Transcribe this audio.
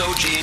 SOG